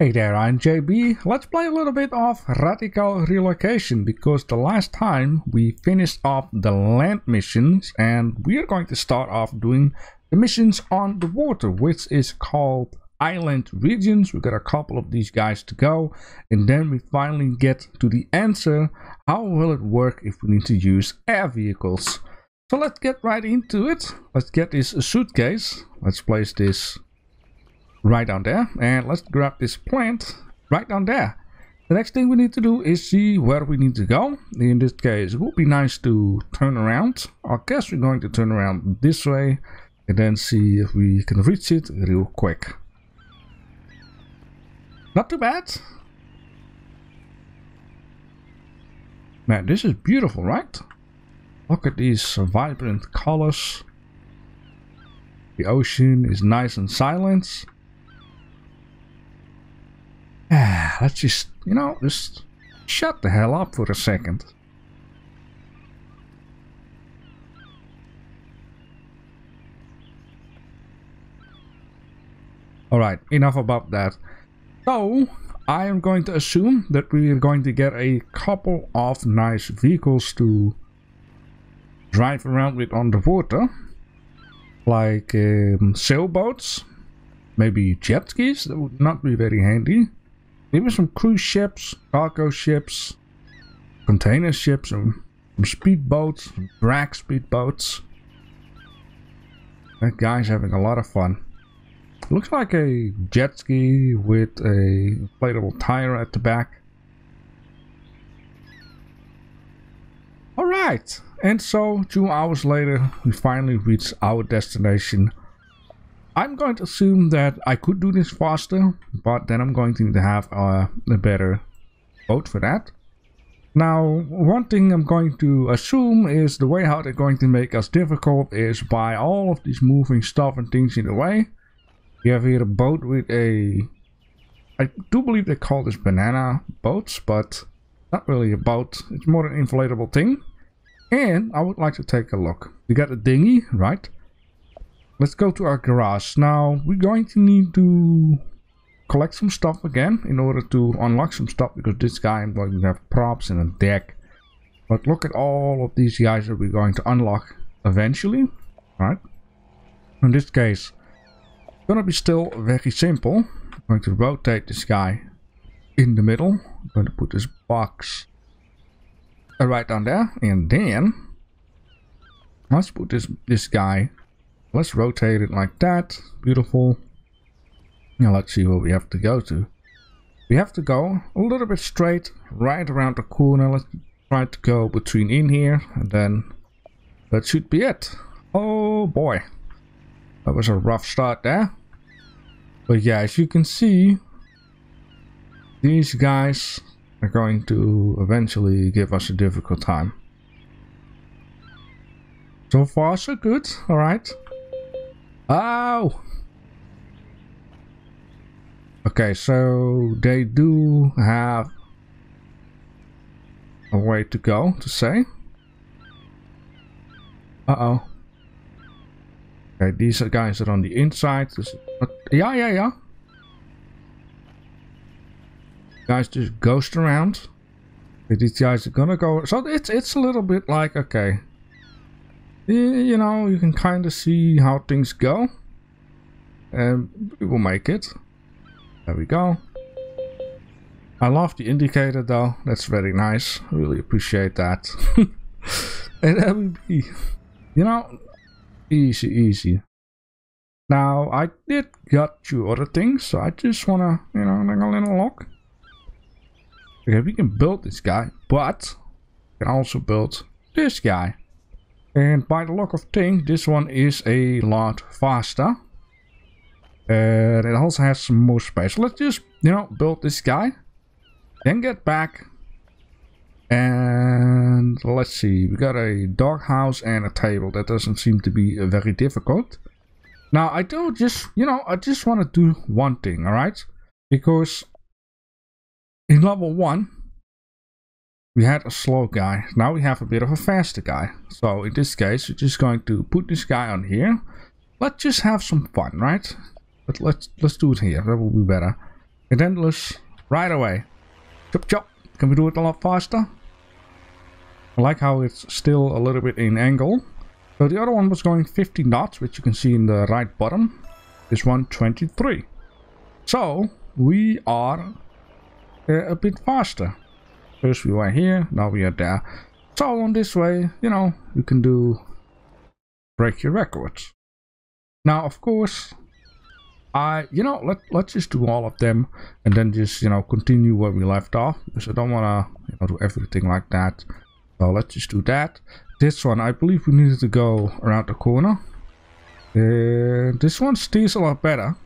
Hey there, I'm JB. Let's play a little bit of Radical Relocation because the last time we finished off the land missions and we are going to start off doing the missions on the water which is called Island Regions. We got a couple of these guys to go and then we finally get to the answer. How will it work if we need to use air vehicles? So let's get right into it. Let's get this suitcase. Let's place this right down there. And let's grab this plant right down there. The next thing we need to do is see where we need to go. In this case it would be nice to turn around. I guess we're going to turn around this way and then see if we can reach it real quick. Not too bad. Man this is beautiful right? Look at these vibrant colors. The ocean is nice and silent Let's just, you know, just shut the hell up for a second. Alright, enough about that. So, I am going to assume that we are going to get a couple of nice vehicles to drive around with on the water. Like um, sailboats, maybe jet skis, that would not be very handy. Maybe some cruise ships, cargo ships, container ships, and some speedboats, drag speedboats. That guy's having a lot of fun. Looks like a jet ski with a inflatable tire at the back. Alright, and so two hours later we finally reach our destination I'm going to assume that I could do this faster, but then I'm going to need to have a, a better boat for that. Now, one thing I'm going to assume is the way how they're going to make us difficult is by all of these moving stuff and things in the way. You have here a boat with a... I do believe they call this banana boats, but not really a boat. It's more an inflatable thing. And I would like to take a look. You got a dinghy, right? Let's go to our garage. Now, we're going to need to collect some stuff again in order to unlock some stuff because this guy I'm going to have props and a deck. But look at all of these guys that we're going to unlock eventually. Right? In this case, to be still very simple. I'm going to rotate this guy in the middle. I'm going to put this box right down there. And then, let's put this, this guy Let's rotate it like that. Beautiful. Now let's see where we have to go to. We have to go a little bit straight, right around the corner. Let's try to go between in here, and then that should be it. Oh boy. That was a rough start there. But yeah, as you can see, these guys are going to eventually give us a difficult time. So far, so good. Alright. Oh! Okay, so they do have a way to go, to say. Uh-oh. Okay, these are guys that are on the inside. This, yeah, yeah, yeah. Guys just ghost around. These guys are gonna go... So it's, it's a little bit like, okay, Eh, you know, you can kind of see how things go. And we will make it. There we go. I love the indicator though. That's very nice. Really appreciate that. and that would be, you know, easy, easy. Now, I did got two other things, so I just want to, you know, take a little look. Okay, we can build this guy, but we can also build this guy. And by the look of things, this one is a lot faster. And it also has some more space. Let's just, you know, build this guy. Then get back. And let's see, we got a doghouse and a table. That doesn't seem to be uh, very difficult. Now, I do just, you know, I just want to do one thing, alright? Because in level 1, we had a slow guy. Now we have a bit of a faster guy. So in this case, we're just going to put this guy on here. Let's just have some fun, right? But let's let's do it here. That will be better. And then let's right away. Chop chop. Can we do it a lot faster? I like how it's still a little bit in angle. So the other one was going 50 knots, which you can see in the right bottom. This one 23. So we are uh, a bit faster. First we were here, now we are there. So on this way, you know, you can do break your records. Now, of course, I, you know, let, let's just do all of them and then just, you know, continue where we left off because I don't want to, you know, do everything like that. So let's just do that. This one, I believe we needed to go around the corner. Uh, this one steers a lot better.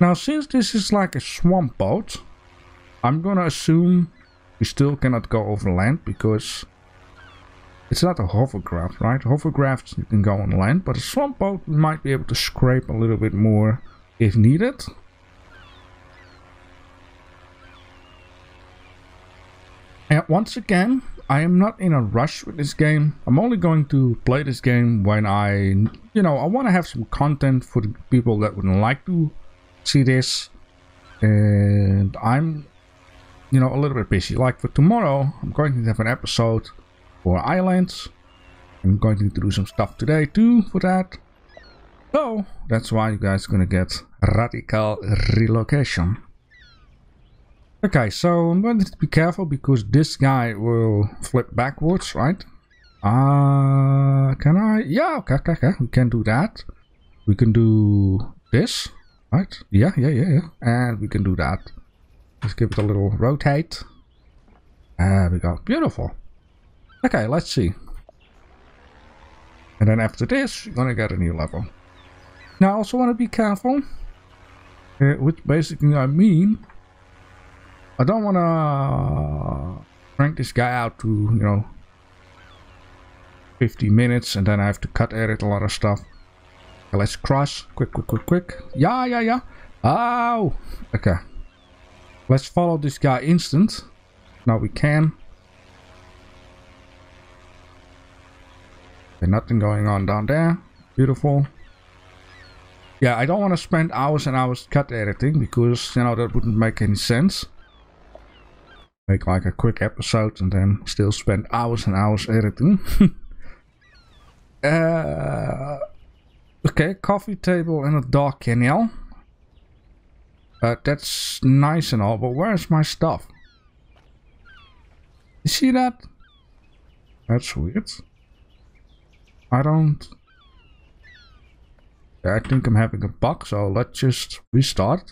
Now, since this is like a swamp boat, I'm gonna assume we still cannot go over land because it's not a hovercraft, right? Hovercrafts you can go on land, but a swamp boat might be able to scrape a little bit more if needed. And once again, I am not in a rush with this game. I'm only going to play this game when I, you know, I want to have some content for the people that would like to see this. And I'm, you know, a little bit busy. Like for tomorrow, I'm going to have an episode for Ylands. I'm going to do some stuff today too for that. So, that's why you guys to get Radical Relocation. Okay, so I'm going to be careful because this guy will flip backwards, right? Uh, can I? Yeah, okay, okay, okay. We can do that. We can do this, right? Yeah, yeah, yeah, yeah. And we can do that. Let's give it a little rotate. There we go. Beautiful. Okay, let's see. And then after this, you're gonna get a new level. Now, I also want to be careful. Uh, which basically I mean I don't want to crank this guy out to, you know, 50 minutes and then I have to cut edit a lot of stuff. Okay, let's cross. Quick, quick, quick, quick. Yeah, yeah, yeah. Oh! Okay. Let's follow this guy instant. Now we can. Okay, nothing going on down there. Beautiful. Yeah, I don't want to spend hours and hours cut editing because, you know, that wouldn't make any sense make like a quick episode and then still spend hours and hours editing. uh, okay, coffee table and a dog kennel. Uh, that's nice and all, but where's my stuff? You see that? That's weird. I don't... I think I'm having a bug, so let's just restart.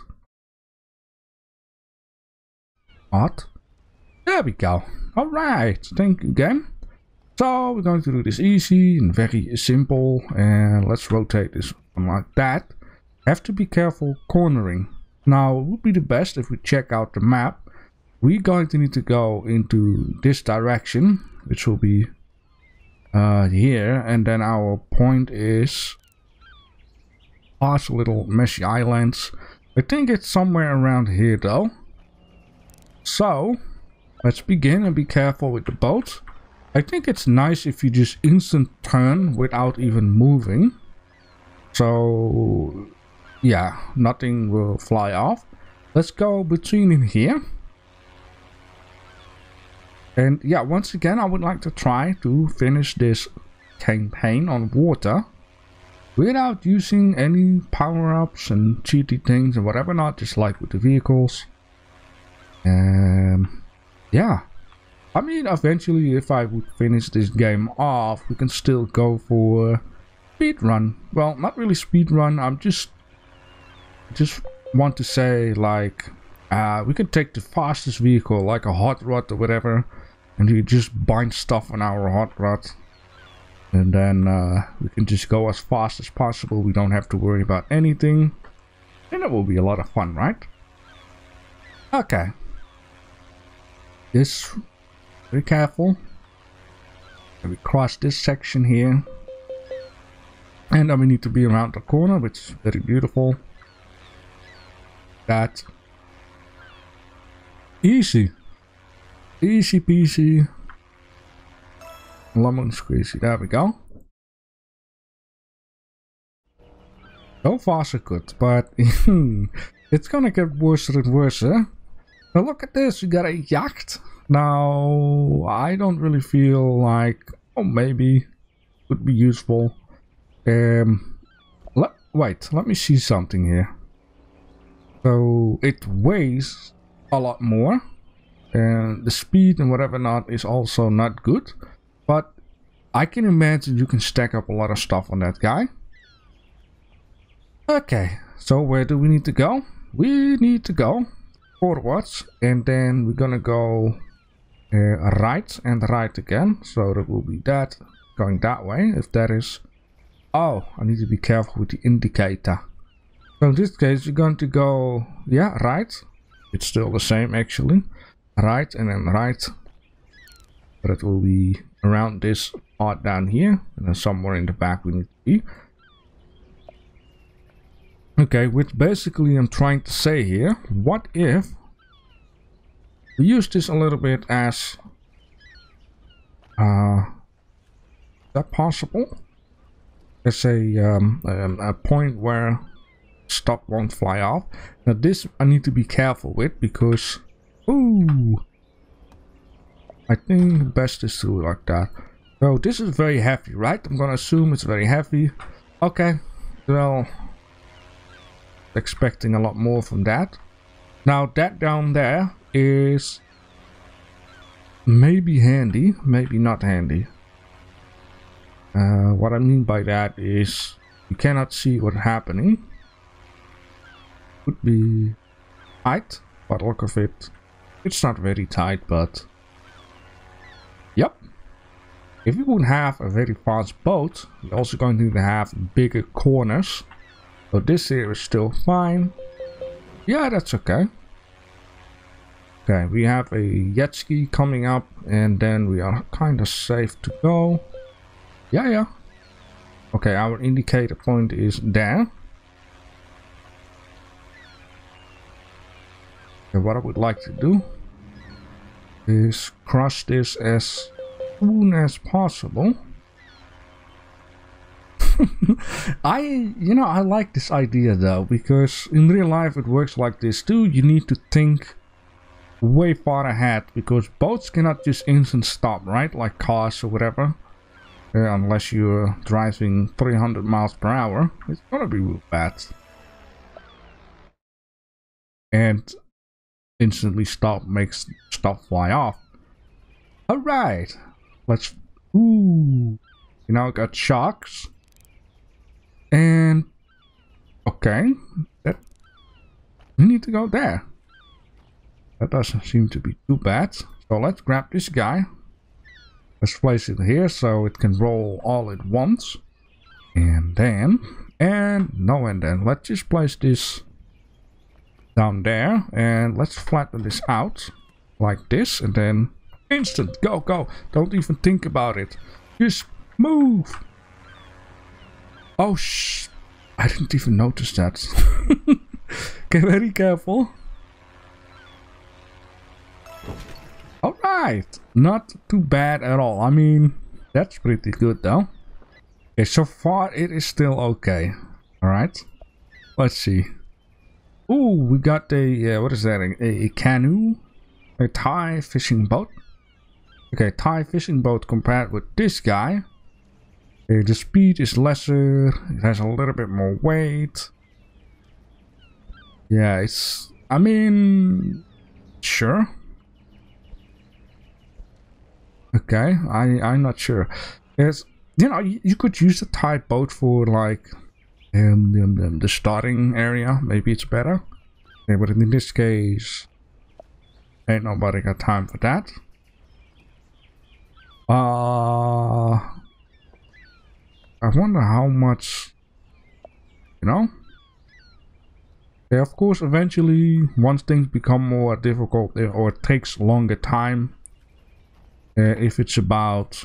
What? There we go. Alright, thank you again. So we're going to do this easy and very simple. And let's rotate this like that. Have to be careful cornering. Now it would be the best if we check out the map. We're going to need to go into this direction, which will be uh, here. And then our point is past little meshy islands. I think it's somewhere around here though. So Let's begin and be careful with the boat. I think it's nice if you just instant turn without even moving. So, yeah, nothing will fly off. Let's go between in here. And yeah, once again, I would like to try to finish this campaign on water without using any power-ups and cheaty things and whatever not, just like with the vehicles. Um, yeah. I mean, eventually, if I would finish this game off, we can still go for speed run. Well, not really speed run. I'm just, just want to say like, uh, we could take the fastest vehicle, like a hot rod or whatever, and you just bind stuff on our hot rod, and then uh, we can just go as fast as possible. We don't have to worry about anything, and it will be a lot of fun, right? Okay, this very careful. We cross this section here. And then we need to be around the corner which is very beautiful that easy easy peasy lemon squeezy there we go so far so good but It's gonna get worse and worse. Now look at this, we got a yacht. Now, I don't really feel like, oh, maybe would be useful. Um, let, wait, let me see something here. So, it weighs a lot more. And the speed and whatever not is also not good. But I can imagine you can stack up a lot of stuff on that guy. Okay, so where do we need to go? We need to go forwards and then we're gonna go uh, right and right again. So that will be that going that way if that is... Oh, I need to be careful with the indicator. So in this case you're going to go, yeah, right. It's still the same actually. Right and then right. But it will be around this part down here and then somewhere in the back we need to be. Okay, which basically I'm trying to say here, what if we use this a little bit as uh is that possible? There's a um, um, a point where stock won't fly off. Now this I need to be careful with because ooh I think best is to do like that. So this is very heavy, right? I'm gonna assume it's very heavy. Okay, well expecting a lot more from that. Now that down there is maybe handy, maybe not handy. Uh, what I mean by that is you cannot see what's happening. Could be tight, but look of it. It's not very tight, but yep. If you would have a very fast boat, you're also going to have bigger corners so this here is still fine. Yeah, that's okay. Okay, we have a jet ski coming up and then we are kind of safe to go. Yeah, yeah. Okay, our indicator point is there. Okay, what I would like to do is crush this as soon as possible. I, you know, I like this idea though, because in real life it works like this too. You need to think way far ahead, because boats cannot just instant stop, right? Like cars or whatever. Unless you're driving 300 miles per hour, it's gonna be real bad. And instantly stop makes stuff fly off. Alright, let's... Ooh, you now got sharks. And okay, that we need to go there. That doesn't seem to be too bad. So let's grab this guy. Let's place it here so it can roll all at once. And then, and no and then. Let's just place this down there and let's flatten this out like this and then instant go go don't even think about it just move Oh, shh. I didn't even notice that. Get very careful. Alright. Not too bad at all. I mean, that's pretty good though. Okay, so far it is still okay. Alright. Let's see. Oh, we got a, uh, what is that? A, a canoe? A Thai fishing boat? Okay, Thai fishing boat compared with this guy. Okay, the speed is lesser, it has a little bit more weight. Yeah, it's, I mean, sure. Okay, I, I'm not sure. It's, you know, you, you could use the Thai boat for like the, the, the starting area, maybe it's better. Okay, but in this case, ain't nobody got time for that. Uh, I wonder how much, you know? Yeah, of course, eventually, once things become more difficult eh, or it takes longer time, uh, if it's about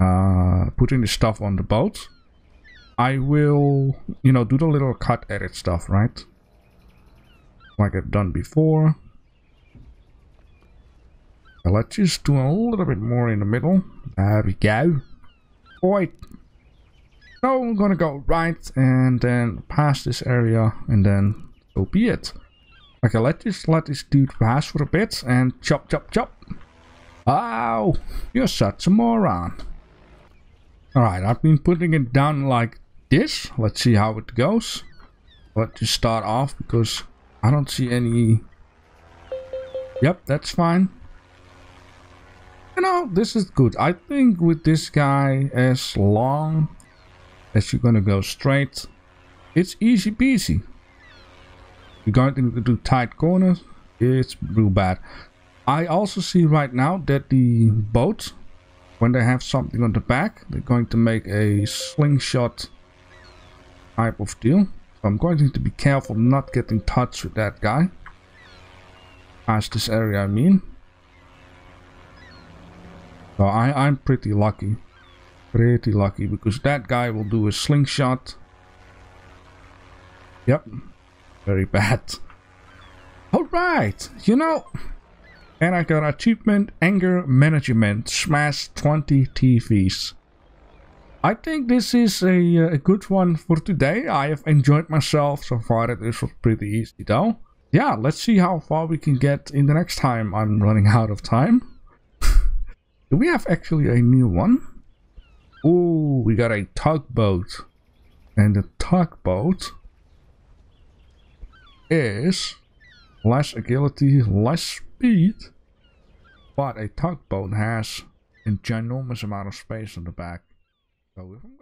uh, putting the stuff on the boat, I will, you know, do the little cut edit stuff, right? Like I've done before. let's just do a little bit more in the middle. There we go. Wait. So I'm gonna go right and then past this area and then so be it. Okay, let's just let this dude pass for a bit and chop, chop, chop. Ow! You're such a moron. Alright, I've been putting it down like this. Let's see how it goes. Let's just start off because I don't see any... Yep, that's fine. You know, this is good. I think with this guy, as long as you're gonna go straight, it's easy peasy. You're going to do tight corners, it's real bad. I also see right now that the boat, when they have something on the back, they're going to make a slingshot type of deal. So I'm going to be careful not getting touch with that guy. Past this area, I mean. So I, I'm pretty lucky. Pretty lucky because that guy will do a slingshot. Yep. Very bad. Alright, you know. And I got achievement anger management smash 20 TVs. I think this is a, uh, a good one for today. I have enjoyed myself so far. It was pretty easy though. Yeah, let's see how far we can get in the next time. I'm running out of time. Do we have actually a new one? Oh, we got a tugboat. And the tugboat is less agility, less speed. But a tugboat has a ginormous amount of space on the back. So if I'm